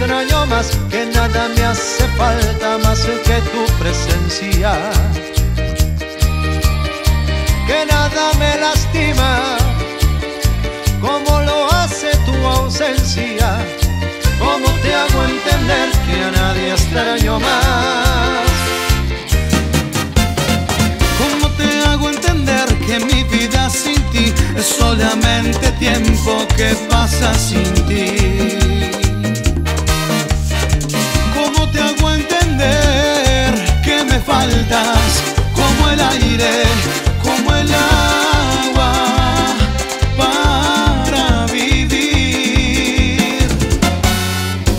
extraño más, que nada me hace falta más que tu presencia. Que nada me lastima como lo hace tu ausencia. ¿Cómo te hago entender que a nadie extraño más? ¿Cómo te hago entender que mi vida sin ti es solamente tiempo que pasa sin ti? Como el agua para vivir?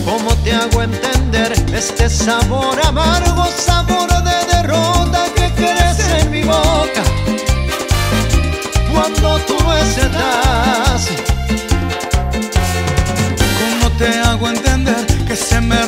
¿Cómo te hago entender este sabor amargo, sabor de derrota que crece en mi boca? Cuando tú no estás, ¿Cómo te hago entender que se me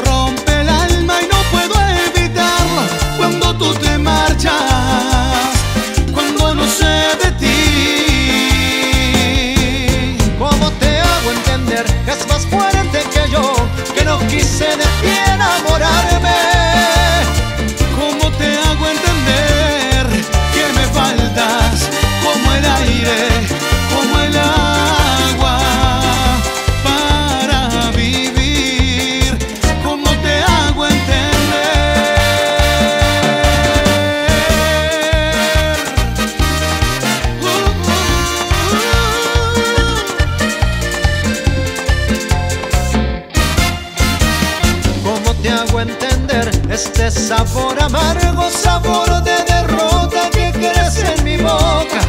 te hago entender este sabor amargo, sabor de derrota que crece en mi boca?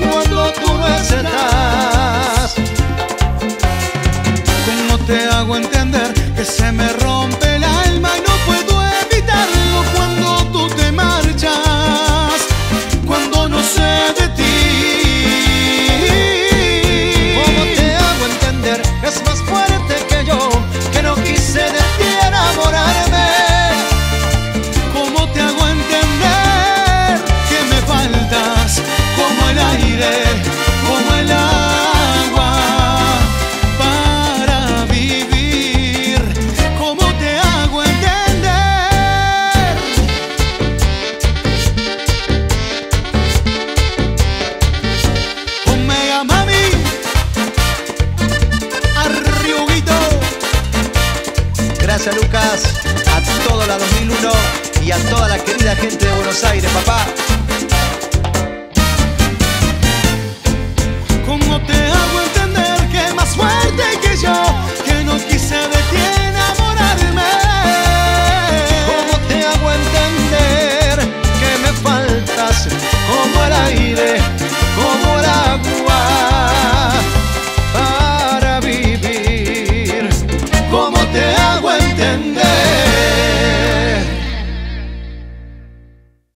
Cuando tú no estás, ¿Cómo te hago entender que se me rompe A toda la 2001 y a toda la querida gente de Buenos Aires, papá.